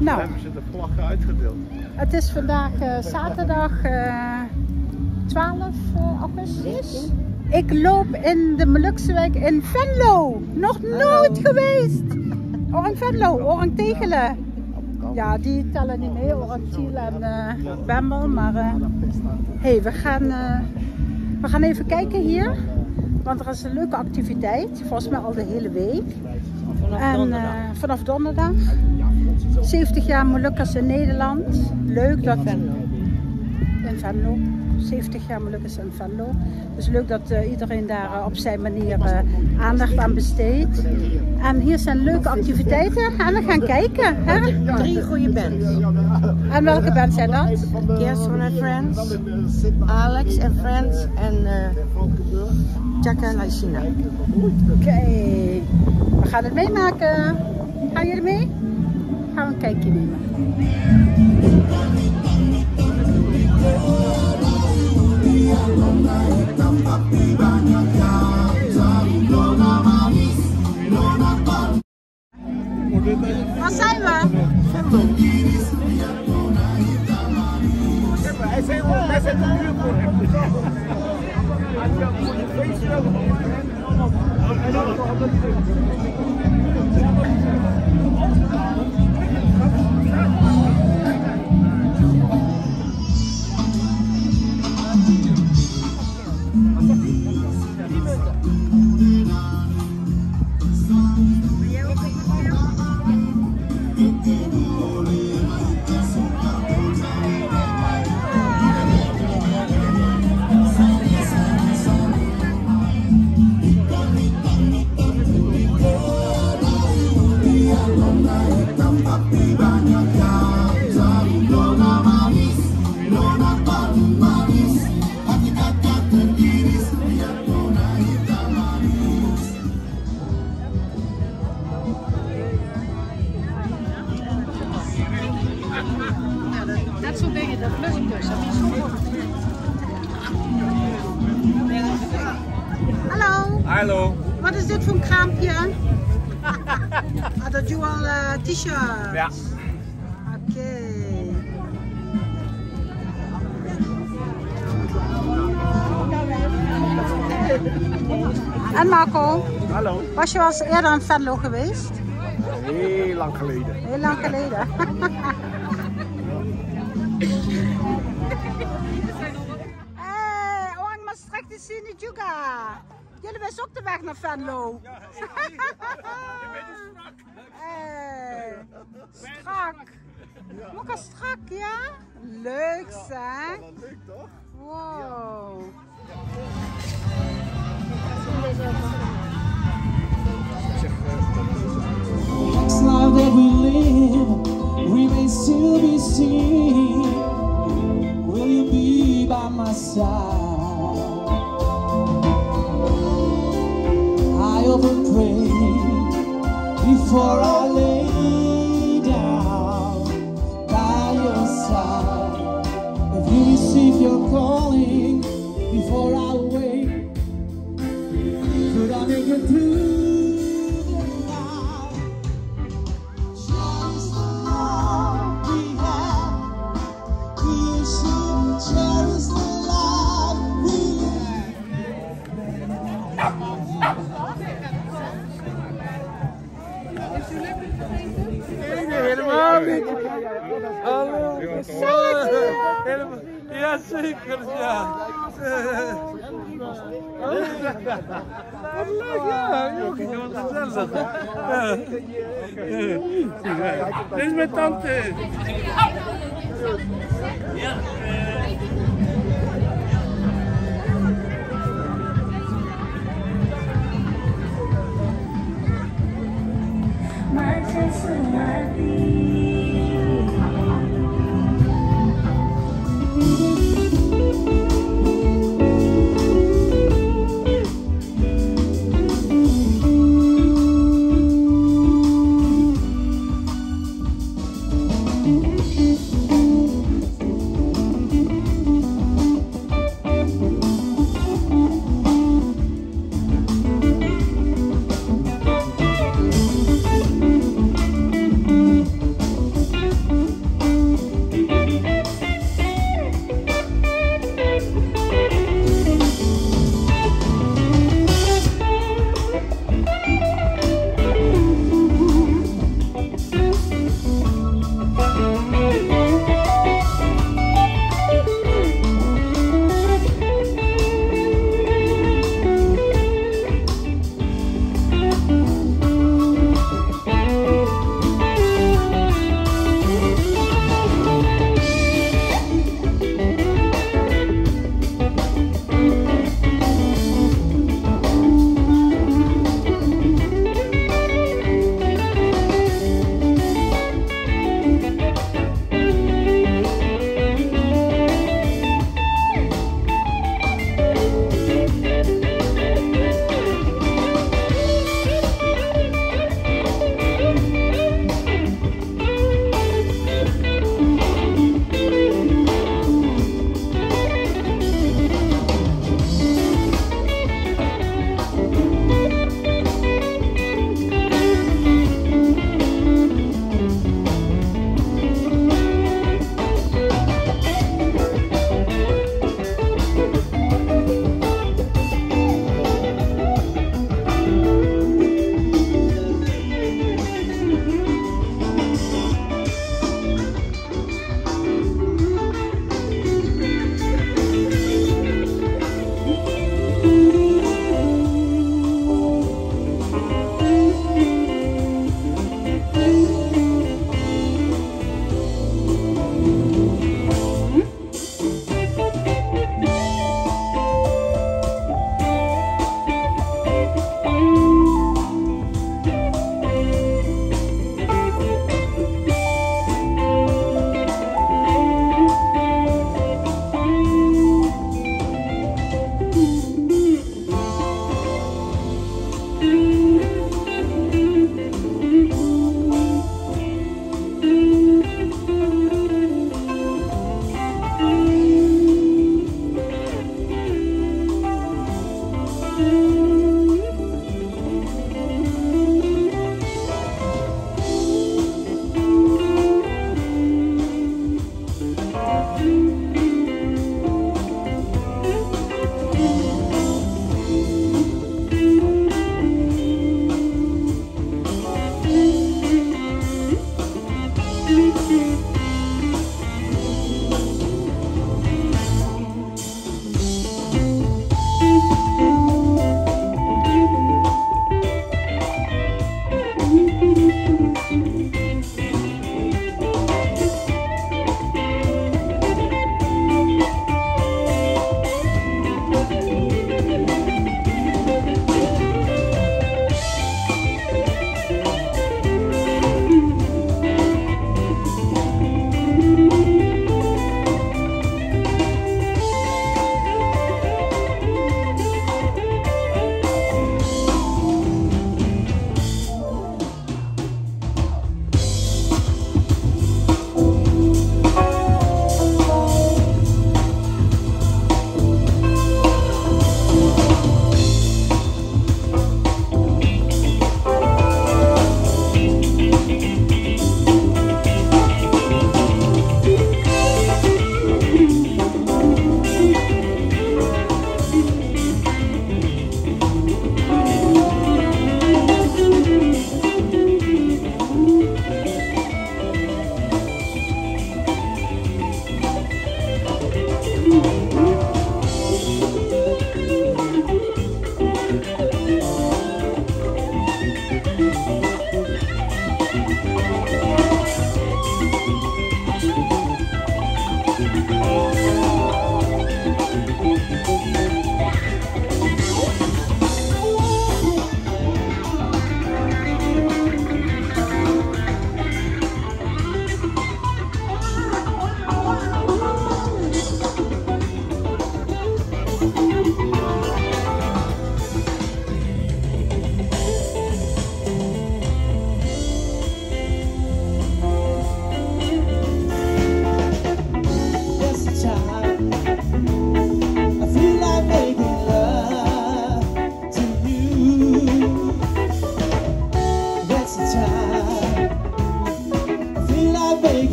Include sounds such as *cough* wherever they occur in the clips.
Nou. hebben ze de vlaggen uitgedeeld. Het is vandaag eh, zaterdag eh, 12 eh, augustus. Ik loop in de Molukse wijk in Venlo. Nog nooit geweest. Orang Venlo, Orang Tegelen. Ja, die tellen niet mee, Orang Tiel en eh Bemmel. Maar hey, we, gaan, we gaan even kijken hier. Want er is een leuke activiteit. Volgens mij al de hele week. En eh, vanaf donderdag. 70 jaar Molukkers in Nederland. Leuk dat in Venlo. 70 jaar Molukkers in Venlo. Dus leuk dat eh, iedereen daar eh, op zijn manier aandacht aan besteedt. En hier zijn leuke activiteiten en we gaan kijken. Hè? Drie goede bands. En welke band zijn dat? Gerson and Friends, Alex and Friends en Chaka Laisina. Oké, we gaan het meemaken. Gaan jullie mee? Gaan we een kijkje nemen. Waar zijn we? Hij zei wel, wij zijn de buurt Thank you. Was eerder in Venlo geweest? Heel lang geleden. Heel lang geleden. *laughs* Hey, Orang Maastricht is niet juga. Jullie wisten ook de weg naar Venlo. *laughs* Hey, strak. Moeka strak, ja? Leuk zeg. Leuk toch? Wow. Next life that we live remains to be seen. Will you be by my side? I often pray before I lay down by your side. If you receive your calling before I wake, could I make it through Hermami. Alô, E assim, Cristiano. Hizmet tante. Ya. princess will I be?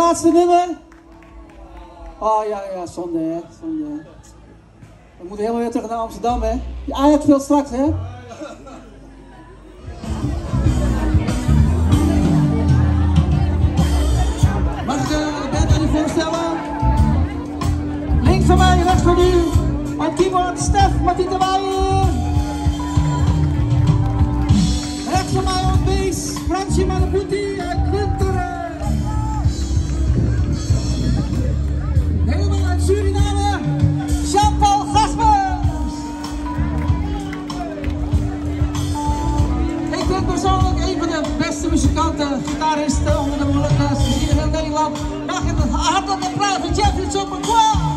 laatste nummer? Oh ja, ja, zonde zonde. We moeten helemaal weer terug naar Amsterdam hè. Die Ajax speelt straks hè. Mag ik eh, de band aan voorstellen? Links van mij, rechts van u. Op keyboard Stef Martien de Rechts van mij op bass, Fransje Malaputi. persoonlijk een van de beste muzikanten, gitaristen onder de Molukkas. Misschien heel Nederland. Mag ik het hartelijk applaus voor Jeffrey Super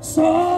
Só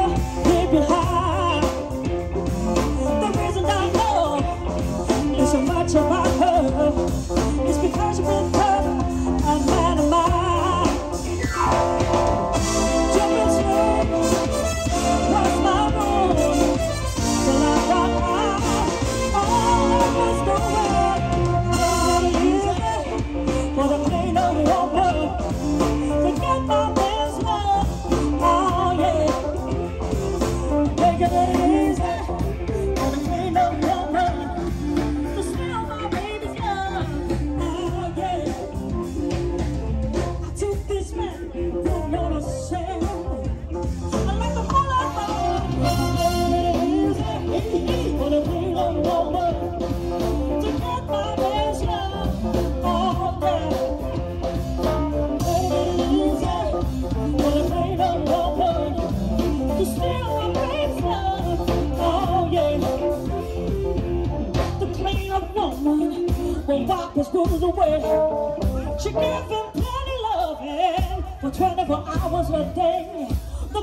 goes away. She gives him plenty loving for 24 hours a day. The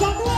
Shut up.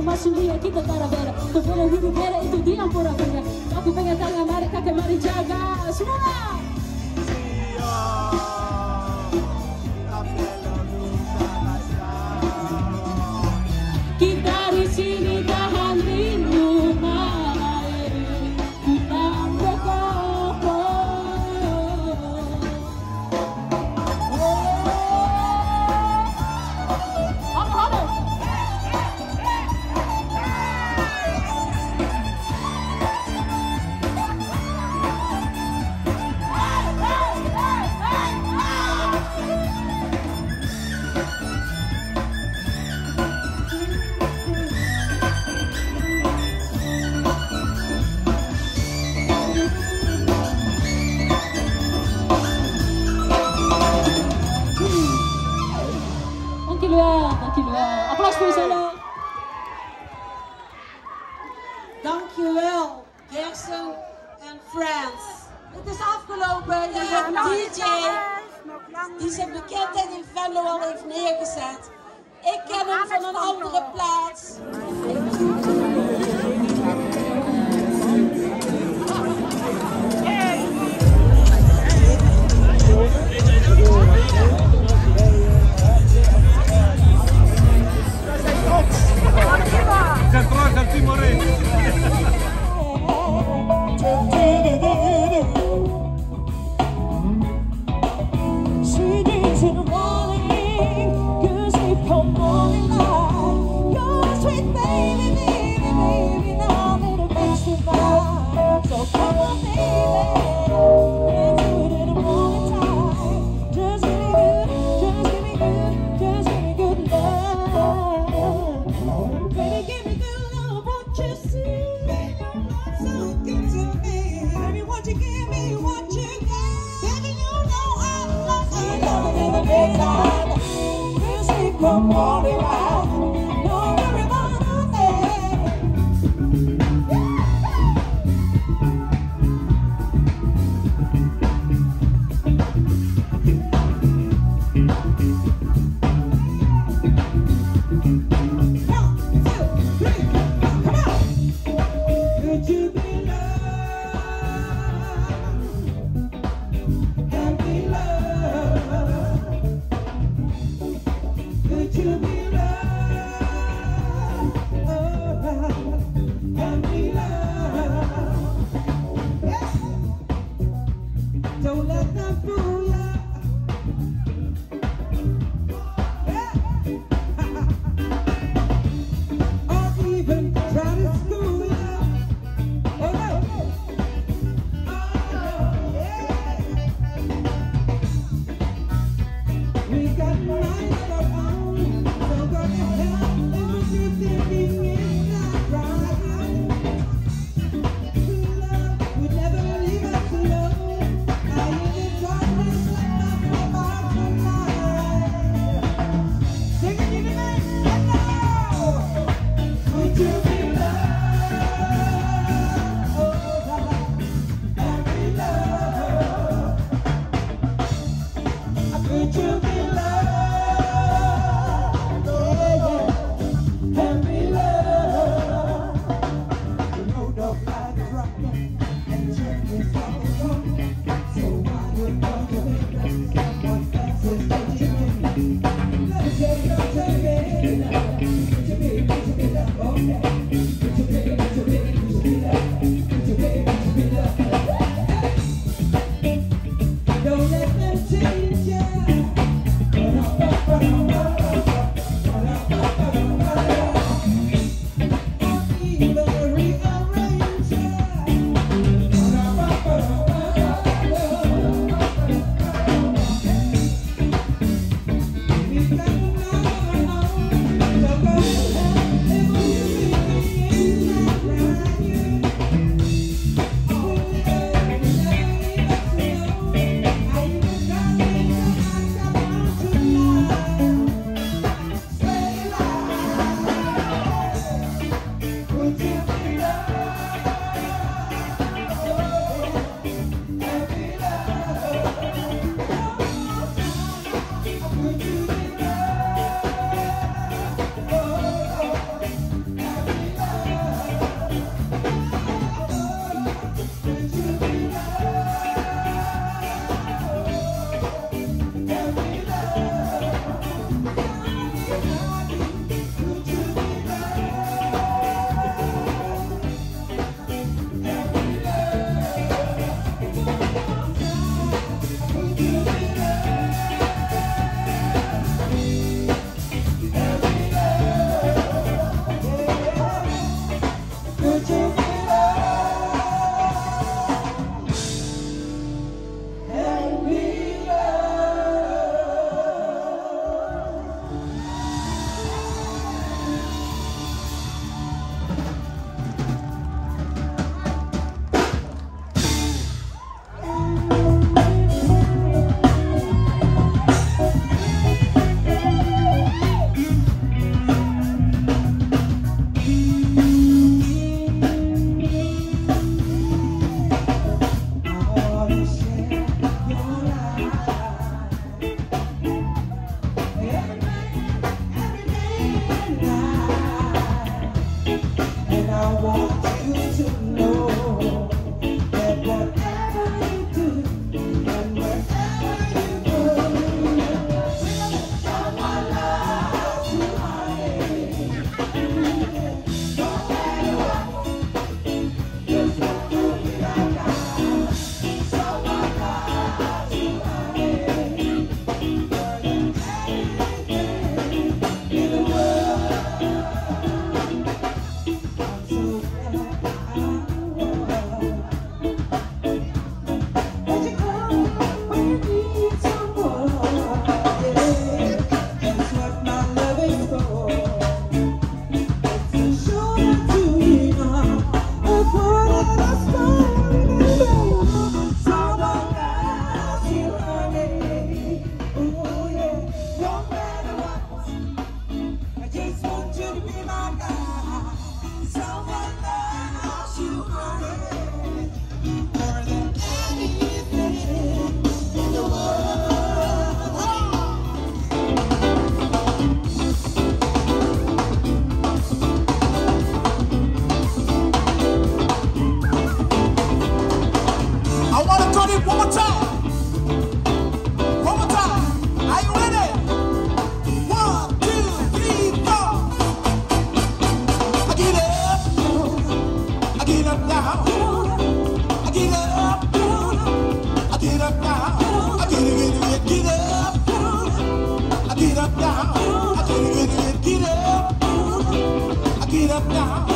aku di yang kita tara beda Kau boleh hidup beda itu dia ampura beda Aku pengen tanya mari kemari mari jaga. Semua. up now.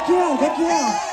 Daqui, ó, daqui, ó.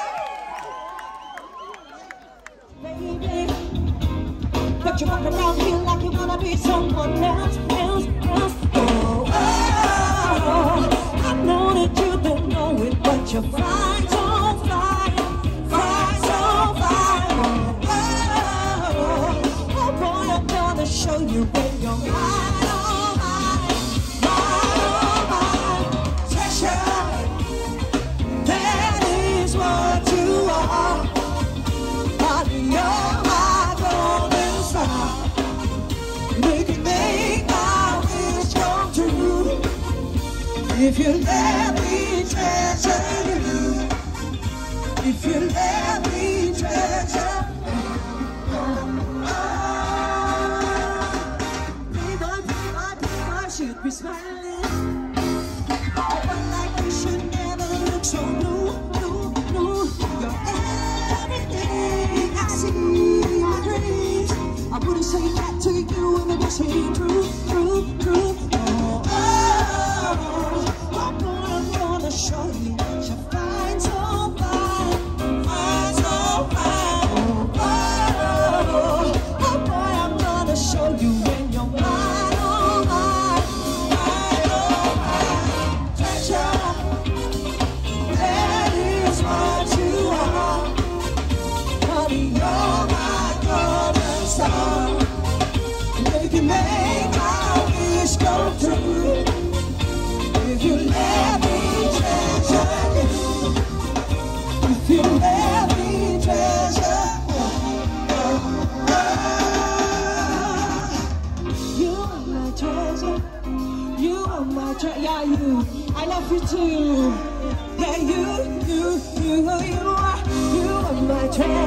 return.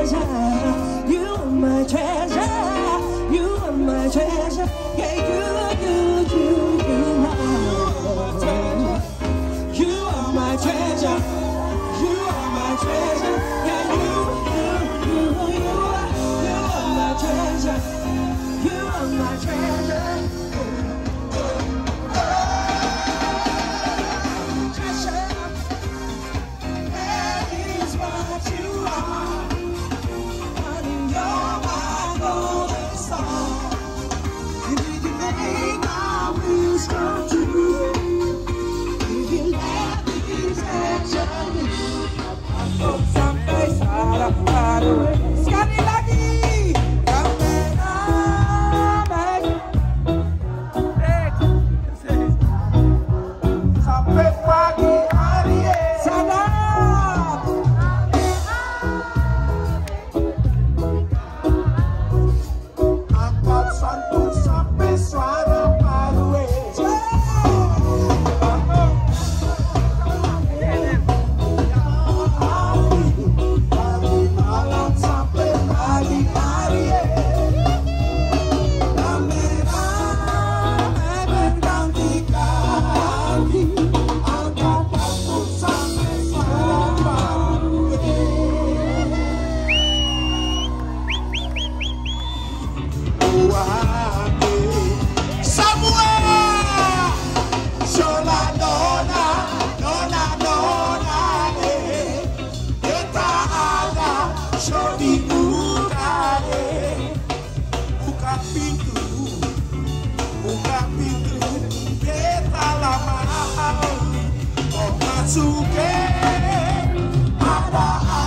Baba.